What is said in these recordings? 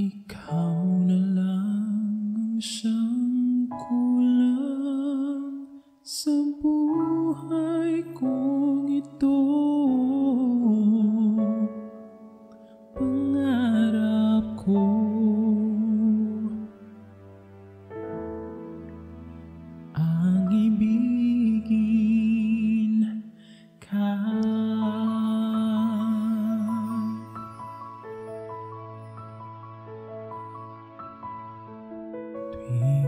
Ikaw na lang ang siyang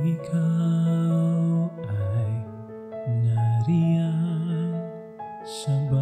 ikaw ay nariyan Sabay kong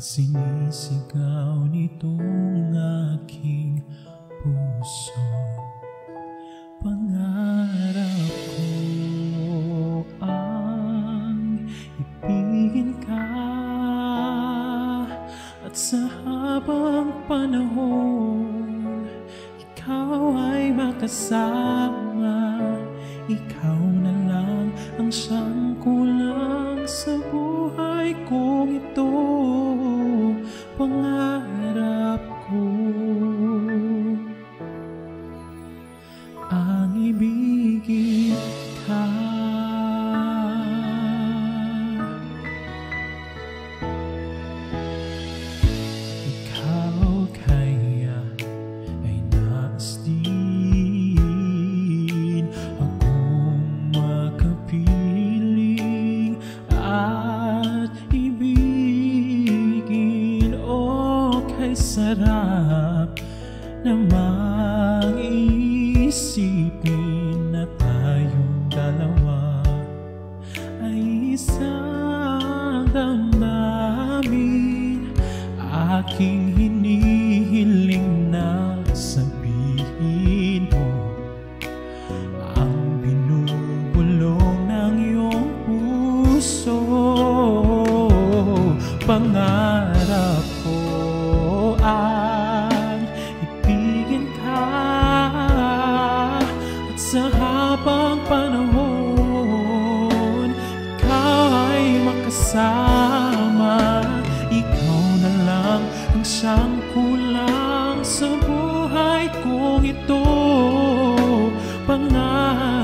sinisigaw nitong aking puso. Pangarap ko ang ibigin ka. At sa habang panahon Ikaw ay makasama. Ikaw na lang ang siyang kulang sa buhay kong ito Pangarap ko. Ang ibigin sarap namang isipin na tayong dalawa ay isang damdamin. Aking hinihiling na sabihin mo ang binubulong ng iyong puso. Pangarap makasama ikaw na lang ang siyang kulang sa buhay kong ito. Pangarap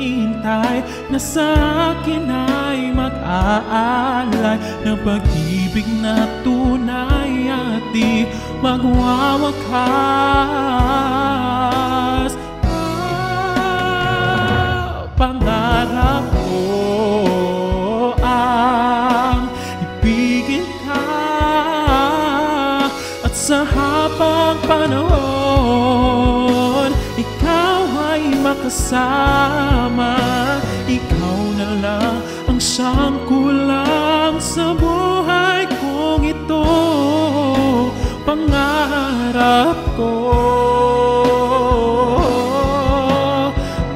naghihintay Na sa akin ay mag-aalay Ng pag-ibig na tunay at di magwawakas ay makasama Ikaw na lang ang siyang sa buhay kong ito. Pangarap ko.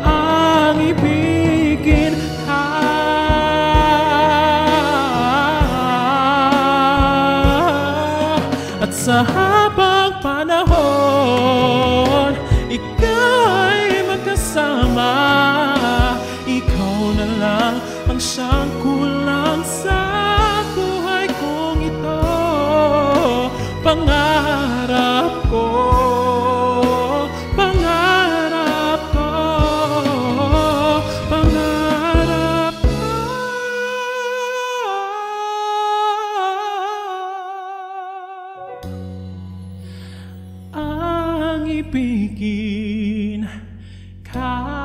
Ang ibigin At sa magkasama Ikaw na lang ang siyang kulang sa buhay kong ito. Pangarap cry.